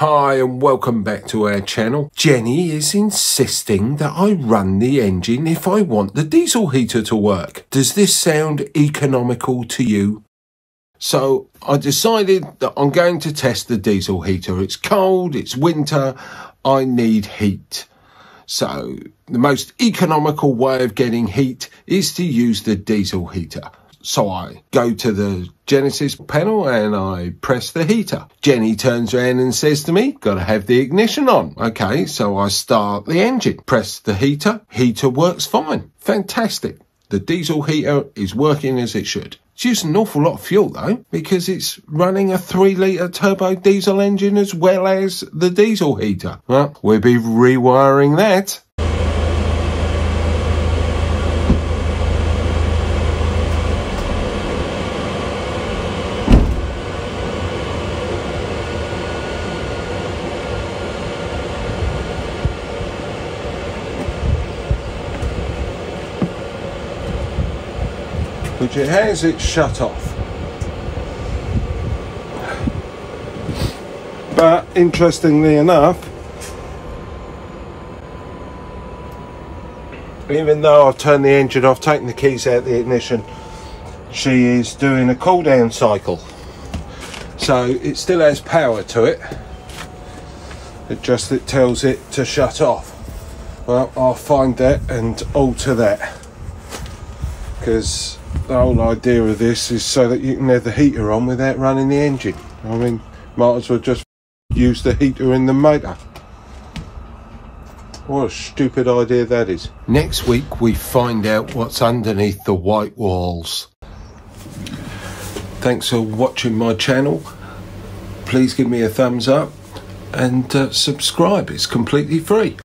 Hi and welcome back to our channel. Jenny is insisting that I run the engine if I want the diesel heater to work. Does this sound economical to you? So I decided that I'm going to test the diesel heater. It's cold, it's winter, I need heat. So the most economical way of getting heat is to use the diesel heater. So I go to the Genisys panel and I press the heater. Jenny turns around and says to me, gotta have the ignition on. Okay, so I start the engine, press the heater, heater works fine. Fantastic. The diesel heater is working as it should. It's using an awful lot of fuel though, because it's running a three litre turbo diesel engine as well as the diesel heater. Well, we'll be rewiring that. Which it has it shut off. But interestingly enough, even though I've turned the engine off, taken the keys out the ignition, she is doing a cool down cycle. So it still has power to it. It just it tells it to shut off. Well, I'll find that and alter that because the whole idea of this is so that you can have the heater on without running the engine. I mean, might as well just use the heater in the motor. What a stupid idea that is. Next week we find out what's underneath the white walls. Thanks for watching my channel. Please give me a thumbs up and uh, subscribe. It's completely free.